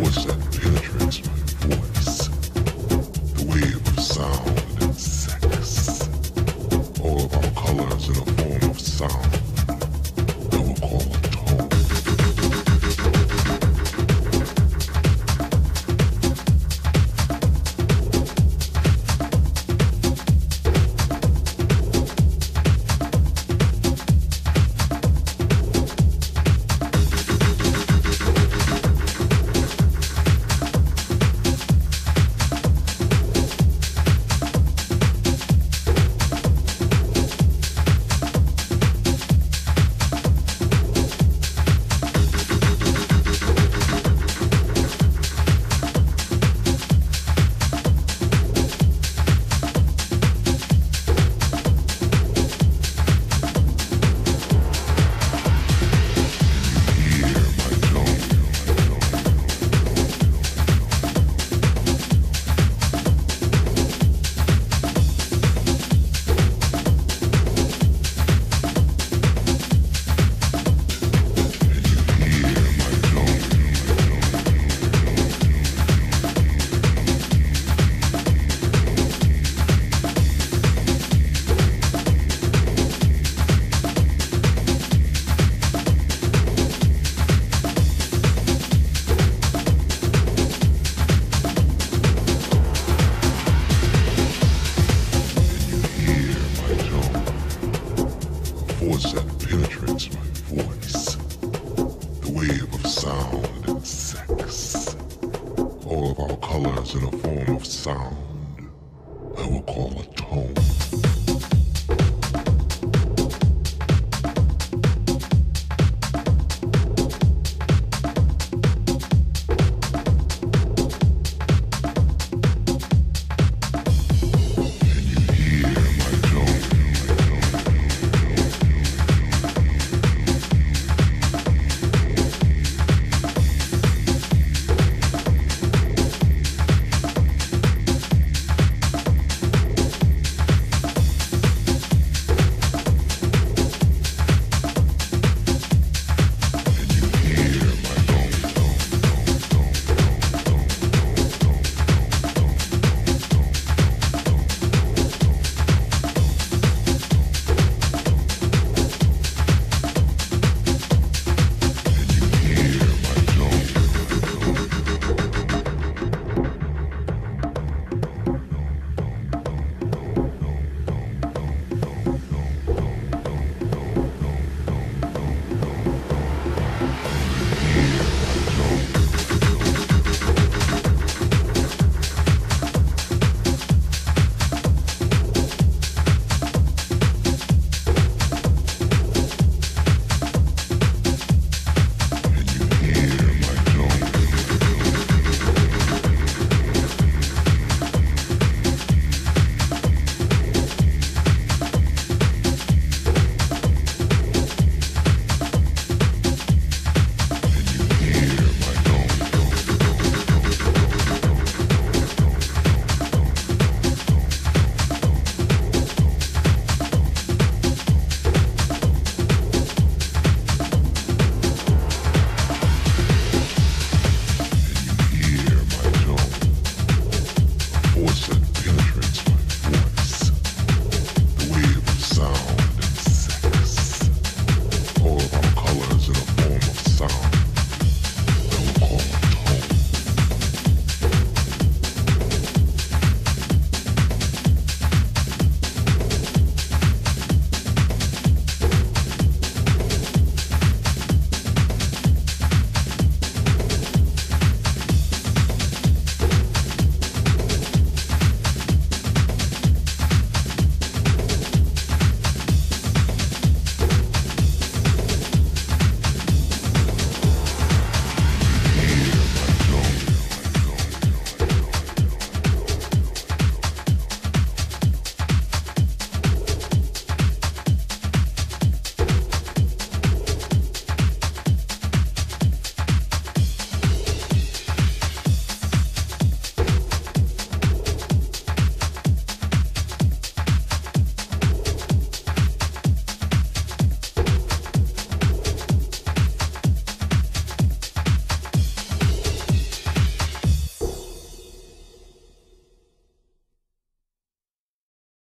voices. Force that penetrates my voice. The wave of sound and sex. All of our colors in a form of sound.